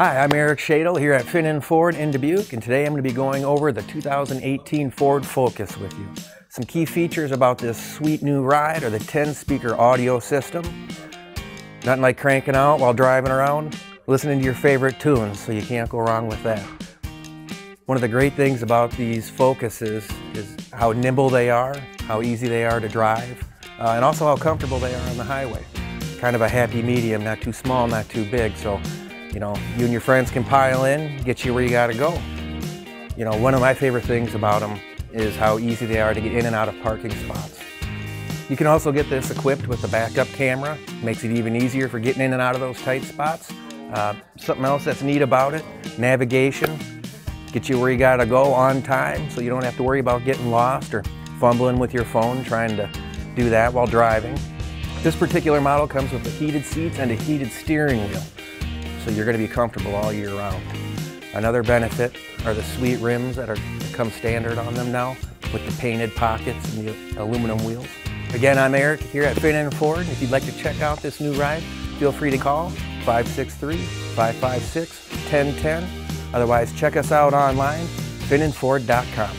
Hi, I'm Eric Shadle here at Finnin Ford in Dubuque, and today I'm going to be going over the 2018 Ford Focus with you. Some key features about this sweet new ride are the 10-speaker audio system. Nothing like cranking out while driving around, listening to your favorite tunes, so you can't go wrong with that. One of the great things about these Focuses is how nimble they are, how easy they are to drive, uh, and also how comfortable they are on the highway. Kind of a happy medium, not too small, not too big, so you know, you and your friends can pile in, get you where you gotta go. You know, one of my favorite things about them is how easy they are to get in and out of parking spots. You can also get this equipped with a backup camera. Makes it even easier for getting in and out of those tight spots. Uh, something else that's neat about it, navigation. Get you where you gotta go on time so you don't have to worry about getting lost or fumbling with your phone trying to do that while driving. This particular model comes with the heated seats and a heated steering wheel so you're going to be comfortable all year round. Another benefit are the sweet rims that are come standard on them now with the painted pockets and the aluminum wheels. Again, I'm Eric here at Finnin Ford. If you'd like to check out this new ride, feel free to call 563-556-1010. Otherwise, check us out online, finninford.com.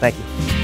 Thank you.